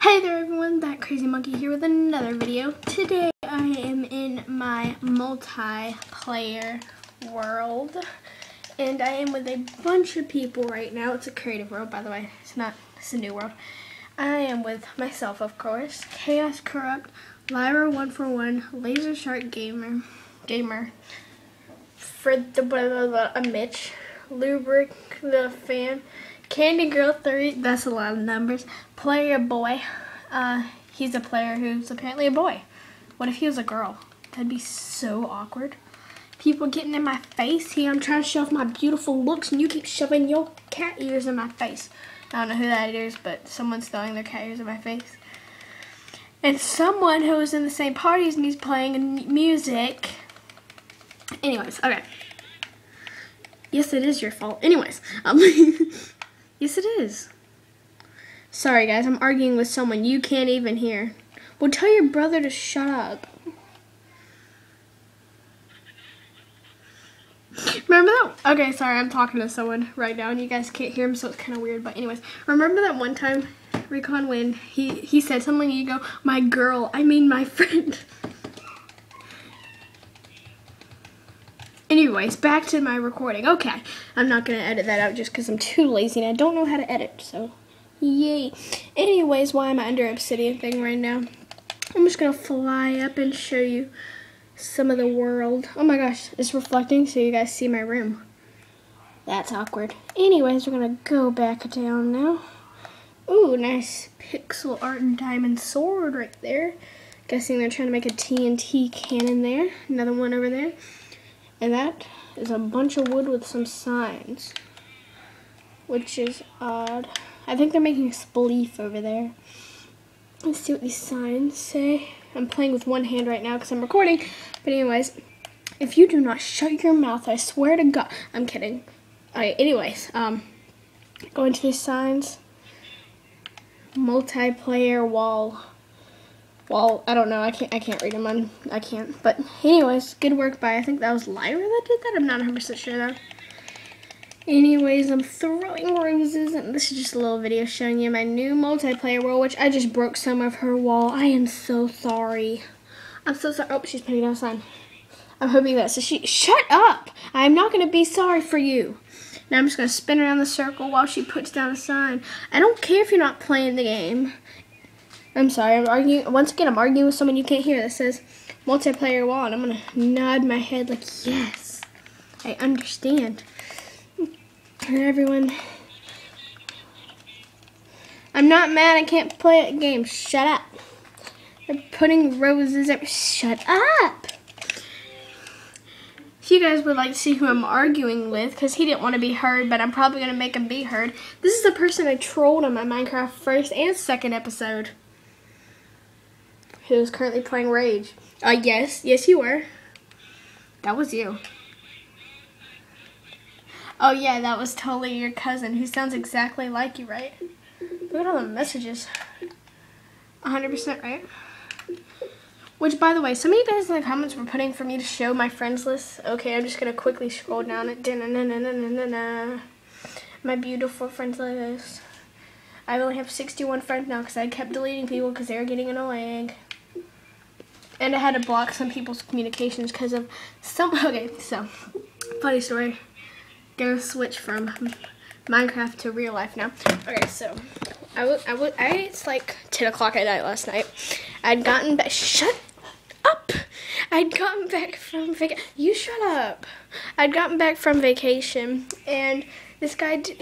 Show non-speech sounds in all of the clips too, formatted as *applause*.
Hey there everyone, that crazy monkey here with another video. Today I am in my multiplayer world and I am with a bunch of people right now. It's a creative world by the way, it's not, it's a new world. I am with myself of course, Chaos Corrupt, Lyra141, Laser Shark Gamer, Gamer, Fred the blah, blah, blah, a Mitch, Lubric the Fan, Candy Girl 3, that's a lot of numbers. Player Boy, uh, he's a player who's apparently a boy. What if he was a girl? That'd be so awkward. People getting in my face here. I'm trying to show off my beautiful looks and you keep shoving your cat ears in my face. I don't know who that is, but someone's throwing their cat ears in my face. And someone who was in the same party as me is playing music. Anyways, okay. Yes, it is your fault. Anyways, um, *laughs* Yes, it is. Sorry, guys, I'm arguing with someone you can't even hear. Well, tell your brother to shut up. Remember that? Okay, sorry, I'm talking to someone right now, and you guys can't hear him, so it's kind of weird. But anyways, remember that one time, Recon, when he he said something, and you go, "My girl," I mean my friend. *laughs* Anyways, back to my recording. Okay, I'm not going to edit that out just because I'm too lazy and I don't know how to edit, so yay. Anyways, why am I under obsidian thing right now? I'm just going to fly up and show you some of the world. Oh my gosh, it's reflecting so you guys see my room. That's awkward. Anyways, we're going to go back down now. Ooh, nice pixel art and diamond sword right there. Guessing they're trying to make a TNT cannon there. Another one over there. And that is a bunch of wood with some signs. Which is odd. I think they're making spleef over there. Let's see what these signs say. I'm playing with one hand right now because I'm recording. But anyways, if you do not shut your mouth, I swear to God. I'm kidding. Alright, anyways, um, going to these signs. Multiplayer wall well, I don't know. I can't. I can't read them on. I can't. But anyways, good work by. I think that was Lyra that did that. I'm not 100 percent sure though. Anyways, I'm throwing roses, and this is just a little video showing you my new multiplayer world, which I just broke some of her wall. I am so sorry. I'm so sorry. Oh, she's putting down a sign. I'm hoping that. So she, shut up. I'm not going to be sorry for you. Now I'm just going to spin around the circle while she puts down a sign. I don't care if you're not playing the game. I'm sorry, I'm arguing, once again, I'm arguing with someone you can't hear that says multiplayer wall, and I'm going to nod my head like, yes, I understand. And everyone, I'm not mad, I can't play a game, shut up. I'm putting roses up, shut up. If you guys would like to see who I'm arguing with, because he didn't want to be heard, but I'm probably going to make him be heard. This is the person I trolled on my Minecraft first and second episode who is currently playing Rage. Uh, yes, yes you were. That was you. Oh yeah, that was totally your cousin who sounds exactly like you, right? Look at all the messages. 100% right? Which, by the way, some of you guys in the comments were putting for me to show my friends list. Okay, I'm just going to quickly scroll down it. My beautiful friends list. I only have 61 friends now because I kept deleting people because they were getting annoying and I had to block some people's communications because of some. *laughs* Okay, so funny story. Gonna switch from Minecraft to real life now. Okay, so I would I would I it's like 10 o'clock at night last night. I'd gotten back. Shut up. I'd gotten back from vacation. You shut up. I'd gotten back from vacation and this guy. Did,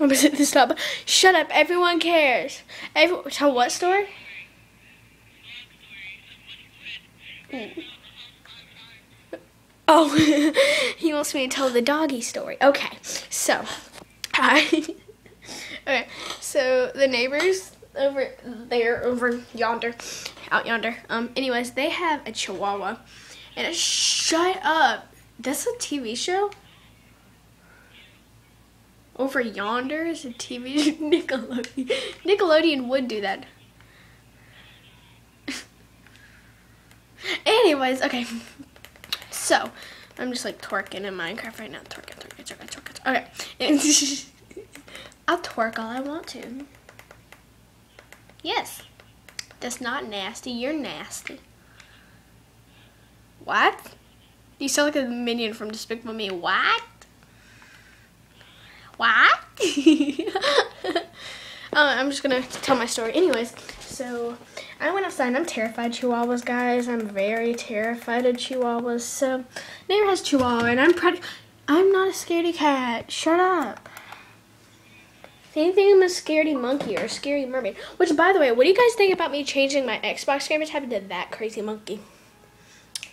I'm gonna this stop. Shut up. Everyone cares. Every, tell what story? *laughs* Oh, *laughs* he wants me to tell the doggy story. Okay, so *laughs* I. okay, so the neighbors over there, over yonder, out yonder. Um. Anyways, they have a Chihuahua, and it, shut up. That's a TV show. Over yonder is a TV Nickelodeon. Nickelodeon would do that. Anyways, okay. So, I'm just like twerking in Minecraft right now. Twerking, twerking, twerking, twerking. Okay. *laughs* I'll twerk all I want to. Yes. That's not nasty. You're nasty. What? You sound like a minion from Despicable Me. What? What? *laughs* uh, I'm just gonna tell my story. Anyways, so I went outside and I'm terrified chihuahuas, guys. I'm very terrified of chihuahuas. So, neighbor has chihuahua and I'm pretty. I'm not a scaredy cat. Shut up. If anything, I'm a scaredy monkey or a scary mermaid. Which, by the way, what do you guys think about me changing my Xbox gamer tab into that crazy monkey?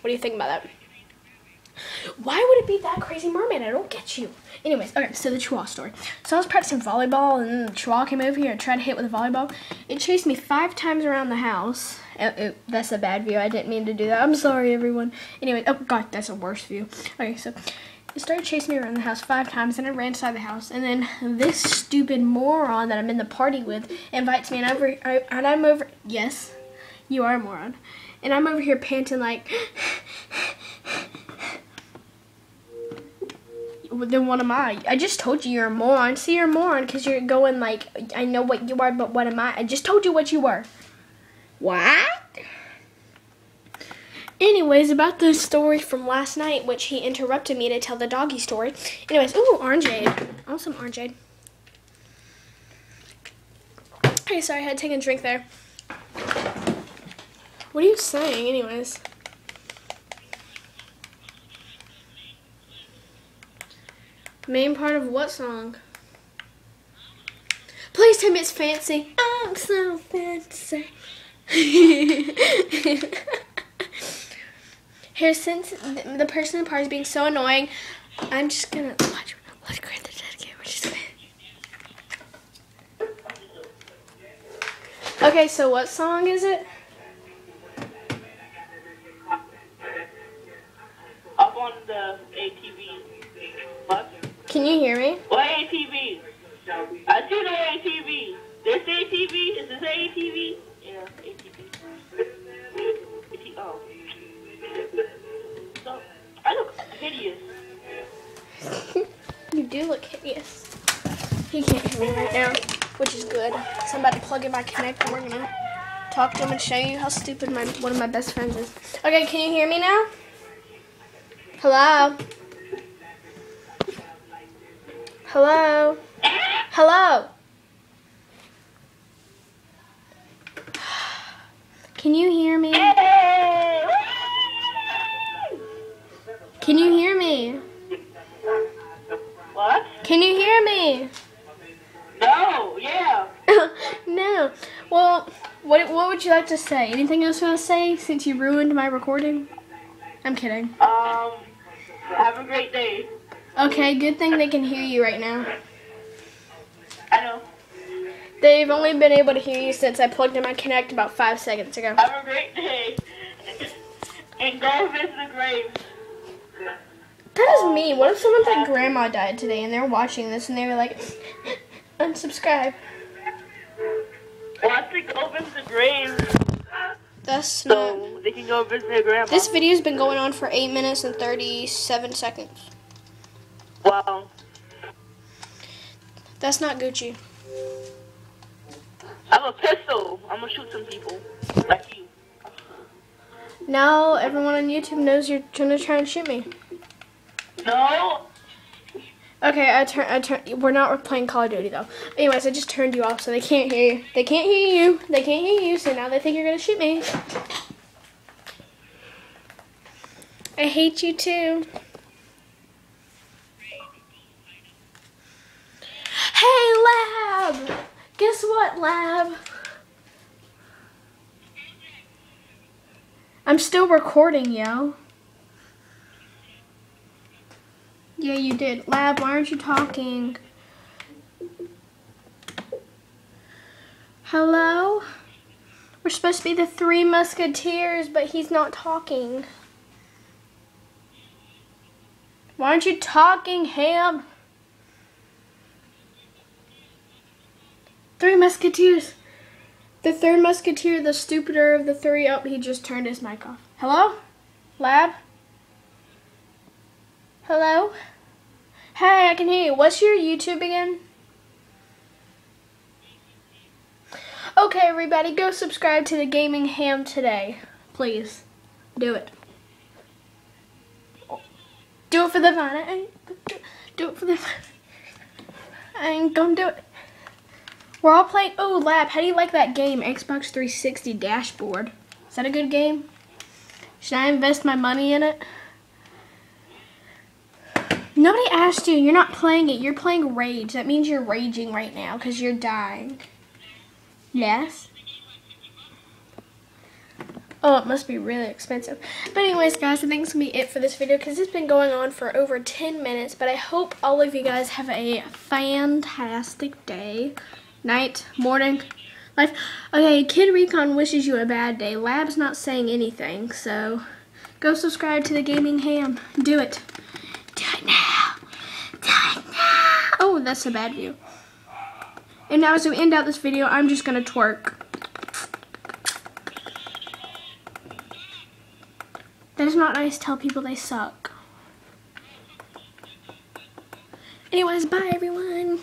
What do you think about that? Why would it be that crazy mermaid? I don't get you. Anyways, okay, so the chihuahua story. So I was practicing volleyball, and then the chihuahua came over here and tried to hit with a volleyball. It chased me five times around the house. It, it, that's a bad view. I didn't mean to do that. I'm sorry, everyone. Anyway, oh, God, that's a worse view. Okay, so it started chasing me around the house five times, and I ran inside the house. And then this stupid moron that I'm in the party with invites me, and, I, and I'm over. Yes, you are a moron. And I'm over here panting like. Then what am I? I just told you you're a moron. See, you're a moron because you're going like, I know what you are, but what am I? I just told you what you were. What? Anyways, about the story from last night, which he interrupted me to tell the doggy story. Anyways, ooh, orangeade. I want some orangeade. Hey, sorry, I had to take a drink there. What are you saying, anyways? Main part of what song? Please tell me it's fancy. I'm so fancy. *laughs* Here, since the person in the party is being so annoying, I'm just gonna watch. Let's grab the dead kid. We're just gonna. Okay, so what song is it? Up on the? Can you hear me? What ATV? I see the ATV. This ATV? Is this ATV? Yeah, ATV. AT- oh. So, I look hideous. *laughs* you do look hideous. He can't hear me right now, which is good. So I'm about to plug in my Kinect and we're gonna talk to him and show you how stupid my one of my best friends is. Okay, can you hear me now? Hello? Hello? Hello? Can you hear me? Can you hear me? What? Can you hear me? No, yeah. *laughs* no. Well, what what would you like to say? Anything else you want to say since you ruined my recording? I'm kidding. Um, have a great day. Okay, good thing they can hear you right now. I know. They've only been able to hear you since I plugged in my Kinect about five seconds ago. Have a great day. And go visit the grave. That is mean. What if someone's like grandma died today and they're watching this and they were like, *laughs* unsubscribe? Watch to go visit the grave That's not. so they can go visit their grandma. This video's been going on for 8 minutes and 37 seconds. Wow. That's not Gucci. I'm a pistol. I'm gonna shoot some people. Like you. Now everyone on YouTube knows you're gonna try and shoot me. No. Okay, I turn. I turn. We're not playing Call of Duty though. Anyways, I just turned you off, so they can't hear you. They can't hear you. They can't hear you. So now they think you're gonna shoot me. I hate you too. Hey, Lab. Guess what, Lab? I'm still recording, yo. Yeah, you did. Lab, why aren't you talking? Hello? We're supposed to be the three musketeers, but he's not talking. Why aren't you talking, Ham? Three musketeers. The third musketeer, the stupider of the three. Oh, he just turned his mic off. Hello? Lab? Hello? Hey, I can hear you. What's your YouTube again? Okay, everybody, go subscribe to the Gaming Ham today. Please. Do it. Do it for the fun. Do it for the fun. I ain't gonna do it. We're all playing. Oh, Lab, how do you like that game, Xbox 360 Dashboard? Is that a good game? Should I invest my money in it? Nobody asked you. You're not playing it. You're playing Rage. That means you're raging right now because you're dying. Yes? Oh, it must be really expensive. But anyways, guys, I think it's going to be it for this video because it's been going on for over 10 minutes. But I hope all of you guys have a fantastic day, night, morning, life. Okay, Kid Recon wishes you a bad day. Lab's not saying anything, so go subscribe to the Gaming Ham. Do it. Do it now. Do it now. Oh, that's a bad view. And now as we end out this video, I'm just going to twerk. That is not nice. Tell people they suck. Anyways, bye everyone.